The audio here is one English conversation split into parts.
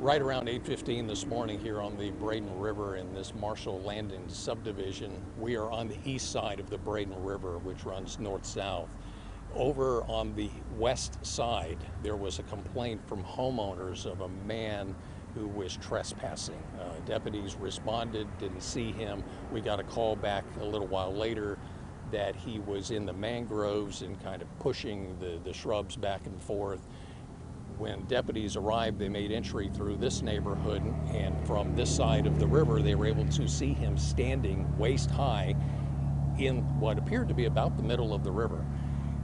right around 8.15 this morning here on the Braden River in this Marshall Landing subdivision. We are on the east side of the Braden River, which runs north-south. Over on the west side, there was a complaint from homeowners of a man who was trespassing. Uh, deputies responded, didn't see him. We got a call back a little while later that he was in the mangroves and kind of pushing the, the shrubs back and forth when deputies arrived, they made entry through this neighborhood, and from this side of the river, they were able to see him standing waist high in what appeared to be about the middle of the river.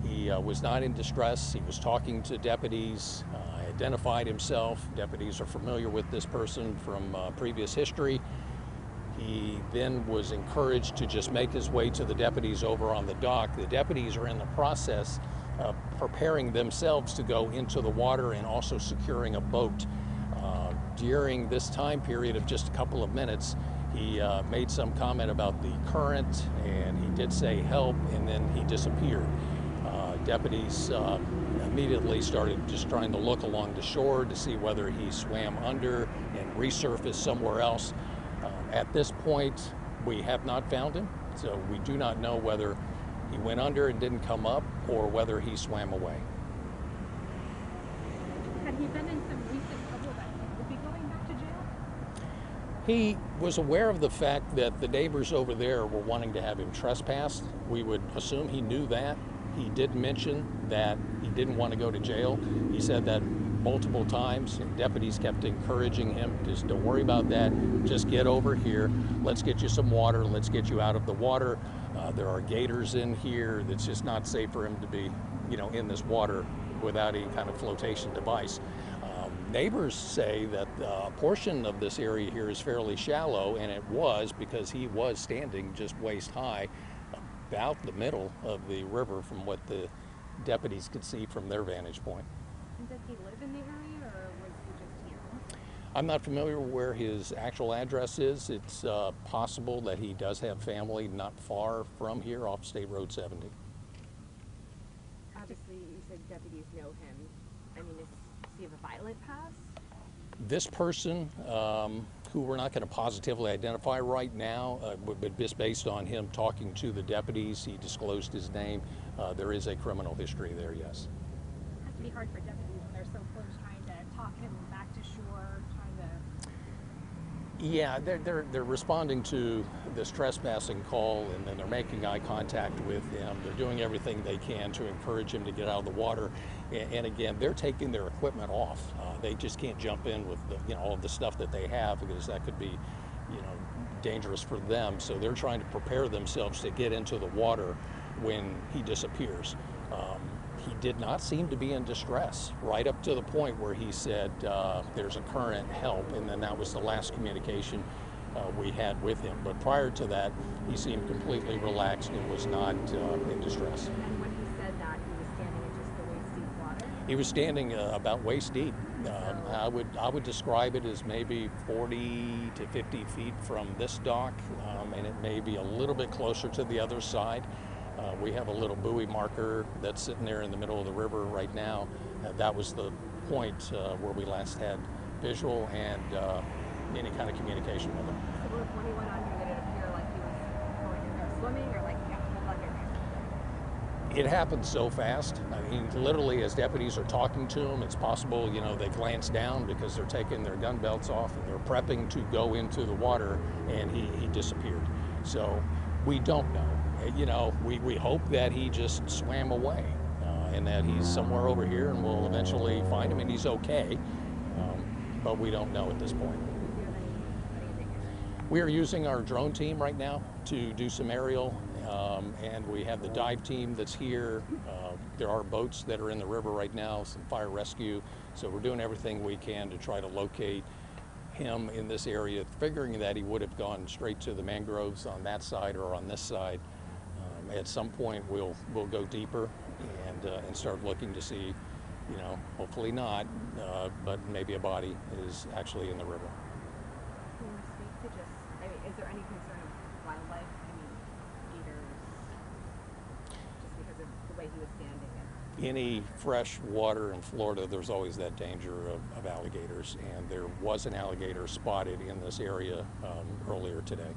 He uh, was not in distress. He was talking to deputies, uh, identified himself. Deputies are familiar with this person from uh, previous history. He then was encouraged to just make his way to the deputies over on the dock. The deputies are in the process uh, preparing themselves to go into the water and also securing a boat. Uh, during this time period of just a couple of minutes, he uh, made some comment about the current and he did say help and then he disappeared. Uh, deputies uh, immediately started just trying to look along the shore to see whether he swam under and resurfaced somewhere else. Uh, at this point, we have not found him, so we do not know whether he went under and didn't come up, or whether he swam away. Had he been in some recent trouble that he would be going back to jail? He was aware of the fact that the neighbors over there were wanting to have him trespassed. We would assume he knew that. He did mention that he didn't want to go to jail. He said that multiple times. Deputies kept encouraging him, just don't worry about that. Just get over here. Let's get you some water. Let's get you out of the water. Uh, there are gators in here. It's just not safe for him to be, you know, in this water without any kind of flotation device. Um, neighbors say that uh, a portion of this area here is fairly shallow, and it was because he was standing just waist high about the middle of the river from what the deputies could see from their vantage point. He live in the area or was he just here? I'm not familiar where his actual address is. It's uh, possible that he does have family not far from here off State Road 70. Obviously, you said deputies know him. I mean, is, does he have a violent past? This person, um, who we're not going to positively identify right now, uh, but but just based on him talking to the deputies, he disclosed his name. Uh, there is a criminal history there, yes. It has to be hard for deputies when they're so close trying to talk him back to shore, trying to. Yeah, they're, they're, they're responding to this trespassing call and then they're making eye contact with him. They're doing everything they can to encourage him to get out of the water. And, and again, they're taking their equipment off. Uh, they just can't jump in with the, you know, all of the stuff that they have because that could be, you know, dangerous for them. So they're trying to prepare themselves to get into the water when he disappears. He did not seem to be in distress right up to the point where he said uh, there's a current help and then that was the last communication uh, we had with him. But prior to that he seemed completely relaxed and was not uh, in distress. And when he said that, he was standing in just the waist deep water? he was standing uh, about waist deep. Um, I would I would describe it as maybe 40 to 50 feet from this dock um, and it may be a little bit closer to the other side uh, we have a little buoy marker that's sitting there in the middle of the river right now. Uh, that was the point uh, where we last had visual and uh, any kind of communication with him. So when he went under, did it appear like he was going in there swimming or like he got under? It happened so fast. I mean, literally, as deputies are talking to him, it's possible, you know, they glance down because they're taking their gun belts off and they're prepping to go into the water, and he, he disappeared. So we don't know. You know, we, we hope that he just swam away uh, and that he's somewhere over here and we'll eventually find him and he's okay. Um, but we don't know at this point. We are using our drone team right now to do some aerial, um, and we have the dive team that's here. Uh, there are boats that are in the river right now, some fire rescue. So we're doing everything we can to try to locate him in this area, figuring that he would have gone straight to the mangroves on that side or on this side. Um, at some point, we'll we'll go deeper and uh, and start looking to see, you know, hopefully not, uh, but maybe a body is actually in the river. Can you speak to just, I mean, is there any concern of wildlife? I mean, gators, just because of the way he was standing any fresh water in Florida, there's always that danger of, of alligators, and there was an alligator spotted in this area um, earlier today.